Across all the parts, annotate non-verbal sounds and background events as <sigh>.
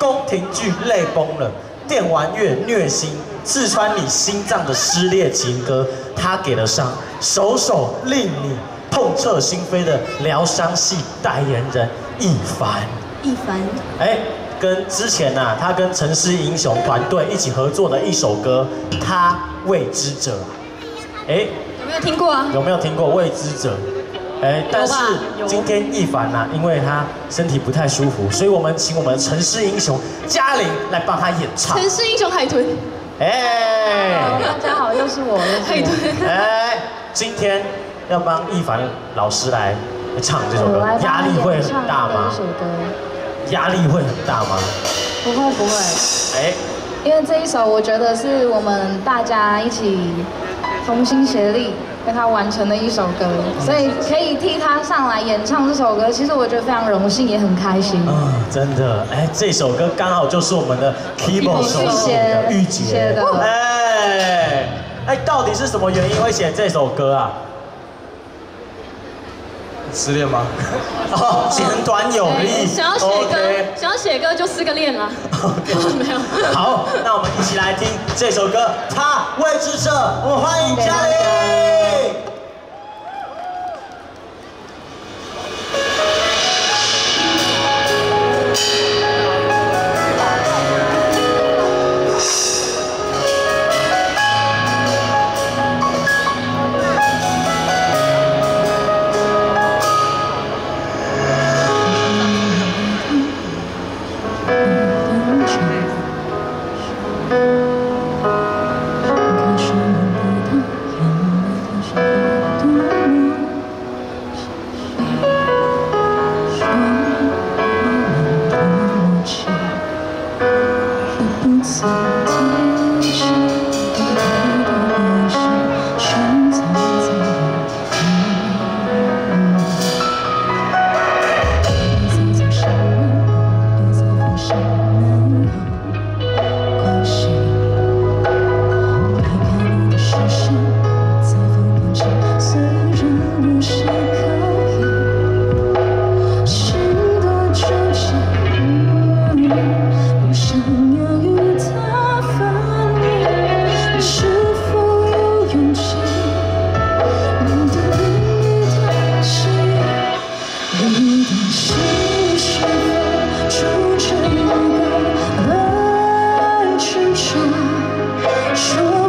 宫廷剧泪崩了，电玩乐虐心，刺穿你心脏的撕裂情歌，他给了伤，首首令你痛彻心扉的疗伤系代言人一凡。一凡，哎，跟之前呐、他跟城市英雄团队一起合作的一首歌《他未知者》，哎，有没有听过啊？有没有听过《未知者》？哎，但是今天一凡呐、因为他身体不太舒服，所以我们请我们的城市英雄嘉玲来帮他演唱。城市英雄海豚，哎，大家好，又是我，海我。豚，哎，今天要帮一凡老师来唱这首歌压力会很大吗这？首歌，压力会很大吗？不会不会，哎，因为这一首我觉得是我们大家一起同心协力跟他完成的一首歌，所以可以替他上来演唱这首歌，其实我觉得非常荣幸，也很开心。嗯、真的，哎，这首歌刚好就是我们的 keyboard 手写的玉洁的哎，哎，到底是什么原因会写这首歌啊？失恋吗？<laughs> 哦，简短有力。想要写歌想要写歌就失个恋了。OK <laughs> 没有。好，那我们一起来听这首歌《他未知者》，我们欢迎嘉玲。说说。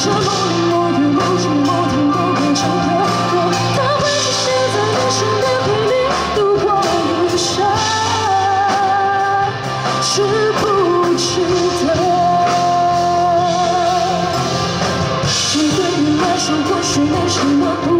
沉不里，我与梦境某天都变成隔我。他会出现在你身边，陪你度过余生。值不值得？你对你来说，或许没什么。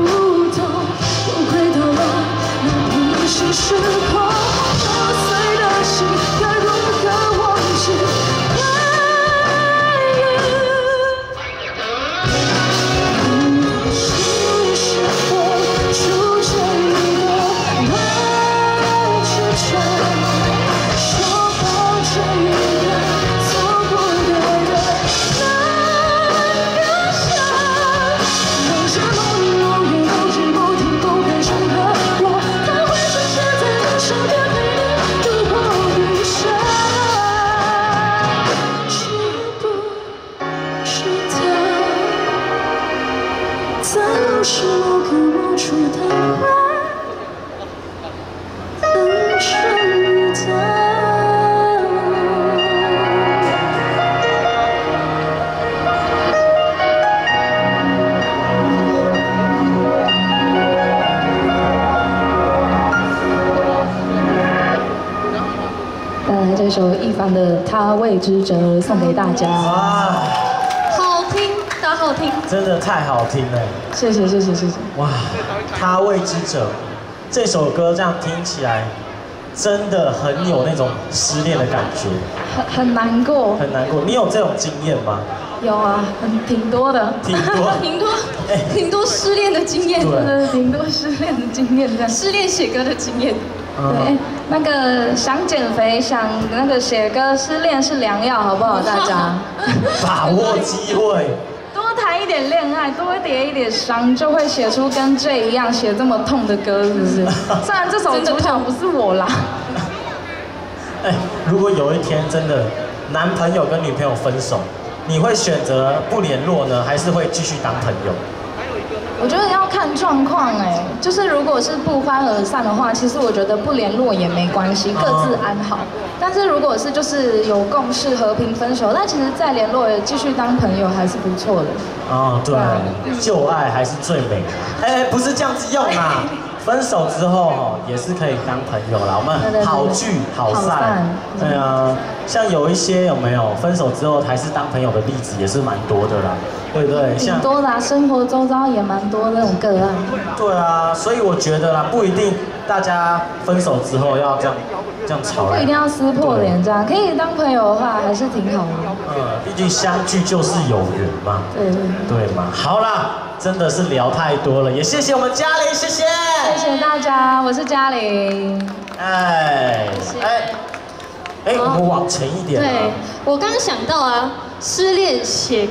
带来这首一凡的《他未知者》送给大家，哇，好听，大家好听。真的太好听了！谢谢谢谢谢谢。哇，他未知者这首歌这样听起来，真的很有那种失恋的感觉，很很难过，很难过。你有这种经验吗？有啊，很挺多的，挺多。<laughs> 挺多哎挺多失恋的经验，对真的挺多失恋的经验这样。失恋写歌的经验。对，嗯，那个想减肥，想那个写歌，失恋是良药，好不好？大家 <laughs> 把握机会。多谈一点恋爱，多叠一点伤，就会写出跟这一样写这么痛的歌，是不是？<laughs> 虽然这首主角不是我啦，哎，如果有一天真的男朋友跟女朋友分手，你会选择不联络呢，还是会继续当朋友？我觉得要看状况哎，就是如果是不欢而散的话，其实我觉得不联络也没关系，各自安好。但是如果是就是有共识和平分手，那其实再联络继续当朋友还是不错的。哦，对旧爱还是最美。哎，不是这样子用啊。<laughs> 分手之后哦，也是可以当朋友啦。我们好聚好散。对啊，像有一些有没有分手之后还是当朋友的例子也是蛮多的啦，对不对？挺多的、啊，生活周遭也蛮多那种个案。对啊，所以我觉得啦，不一定大家分手之后要这样这样吵。不一定要撕破脸这样，可以当朋友的话还是挺好的。嗯，毕竟相聚就是有缘嘛。对对，对嘛？好啦，真的是聊太多了，也谢谢我们嘉玲，谢谢。谢谢大家，我是嘉玲。哎哎哎，我们往前一点啊。对，我刚刚想到啊，失恋写